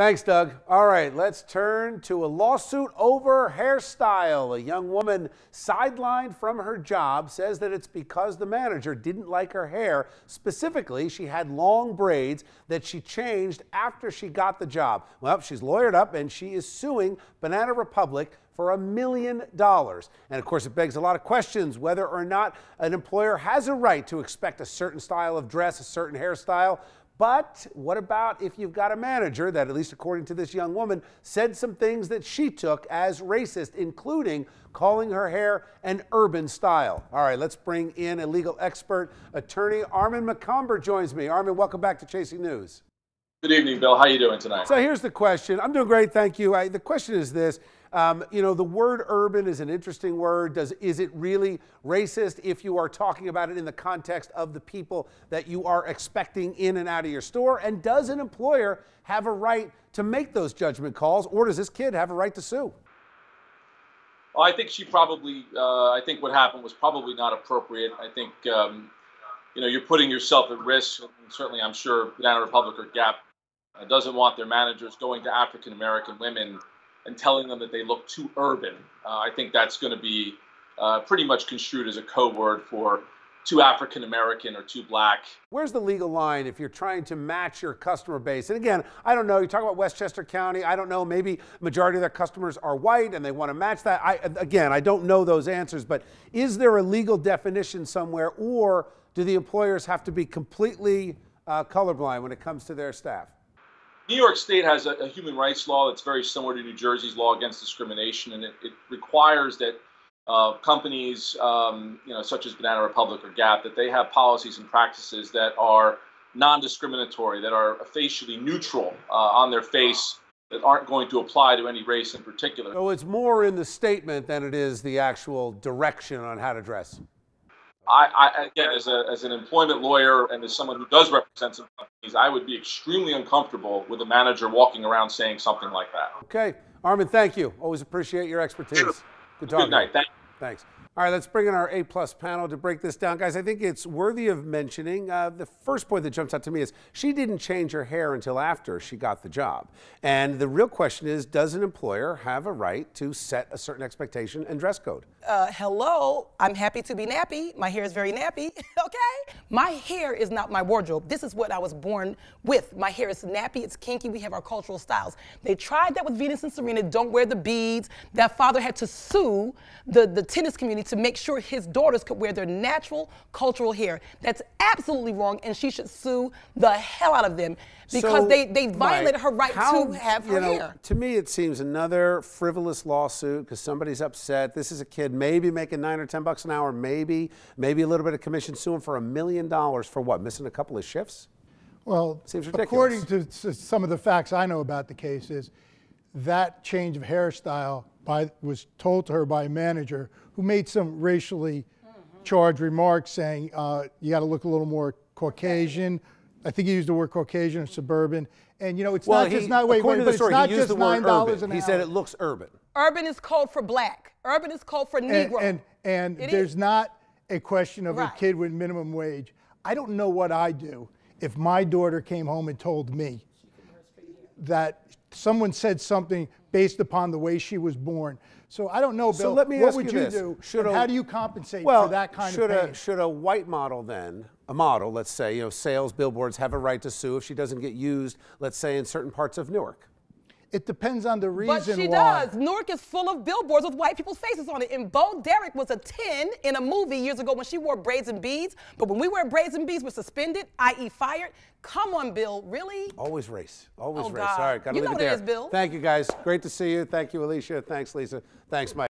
Thanks, Doug. All right, let's turn to a lawsuit over hairstyle. A young woman sidelined from her job says that it's because the manager didn't like her hair. Specifically, she had long braids that she changed after she got the job. Well, she's lawyered up and she is suing Banana Republic for a million dollars. And of course, it begs a lot of questions whether or not an employer has a right to expect a certain style of dress, a certain hairstyle. But what about if you've got a manager that, at least according to this young woman, said some things that she took as racist, including calling her hair an urban style? All right, let's bring in a legal expert. Attorney Armen McOmber joins me. Armen, welcome back to Chasing News. Good evening, Bill. How are you doing tonight? So here's the question. I'm doing great, thank you. I, the question is this. Um, you know, the word urban is an interesting word. Does, is it really racist if you are talking about it in the context of the people that you are expecting in and out of your store? And does an employer have a right to make those judgment calls, or does this kid have a right to sue? Well, I think she probably, uh, I think what happened was probably not appropriate. I think, um, you know, you're putting yourself at risk. Certainly, I'm sure Banana Republic or Gap doesn't want their managers going to African American women and telling them that they look too urban. Uh, I think that's going to be uh, pretty much construed as a code word for too African American or too black. Where's the legal line if you're trying to match your customer base? And again, I don't know. You talk about Westchester County. I don't know. Maybe majority of their customers are white and they want to match that. I again, I don't know those answers. But is there a legal definition somewhere, or do the employers have to be completely uh, colorblind when it comes to their staff? New York State has a, a, human rights law that's very similar to New Jersey's law against discrimination, and it, it requires that uh, companies, um, you know, such as Banana Republic or Gap, that they have policies and practices that are non-discriminatory, that are facially neutral uh, on their face, that aren't going to apply to any race in particular. So it's more in the statement than it is the actual direction on how to dress. I, I, again, as, a, as an employment lawyer and as someone who does represent some companies, I would be extremely uncomfortable with a manager walking around saying something like that. Okay. Armen, thank you. Always appreciate your expertise. Good talking. Good night. Thank you. Thanks. All right, let's bring in our A plus panel to break this down. Guys, I think it's worthy of mentioning. Uh, the first point that jumps out to me is she didn't change her hair until after she got the job. And the real question is does an employer have a right to set a certain expectation and dress code? Uh, hello, I'm happy to be nappy. My hair is very nappy, okay? My hair is not my wardrobe. This is what I was born with. My hair is nappy, it's kinky, we have our cultural styles. They tried that with Venus and Serena, don't wear the beads. That father had to sue the, the tennis community to make sure his daughters could wear their natural cultural hair. That's absolutely wrong, and she should sue the hell out of them because so, they, they violated Mike, her right how, to have her know, hair. To me, it seems another frivolous lawsuit because somebody's upset. This is a kid maybe making nine or ten bucks an hour, maybe, maybe a little bit of commission, suing for a million dollars for what? Missing a couple of shifts? Well, Seems according to some of the facts I know about the case is that change of hairstyle by, was told to her by a manager who made some racially mm-hmm. charged remarks saying uh, you got to look a little more Caucasian. I think he used the word Caucasian or suburban. And you know, it's well, not he, just not wait, wait, but story, it's not just nine dollars an hour. He said it looks urban. Urban is code for black. Urban is code for Negro. And and, and there's is. not a question of right. a kid with minimum wage. I don't know what I'd do if my daughter came home and told me that someone said something based upon the way she was born. So I don't know, Bill. So let me what ask would you, this. do? Should a, how do you compensate well, for that kind should of pain? A, should a white model then, a model, let's say, you know, sales billboards have a right to sue if she doesn't get used, let's say, in certain parts of Newark? It depends on the reason But she why. does. Newark is full of billboards with white people's faces on it. And Bo Derek was a 10 in a movie years ago when she wore braids and beads. But when we wear braids and beads, we're suspended, i.e. fired. Come on, Bill. Really? Always race. Always oh, race. God. All right, gotta you leave know it there. Is, Bill. Thank you, guys. Great to see you. Thank you, Alicia. Thanks, Lisa. Thanks, Mike.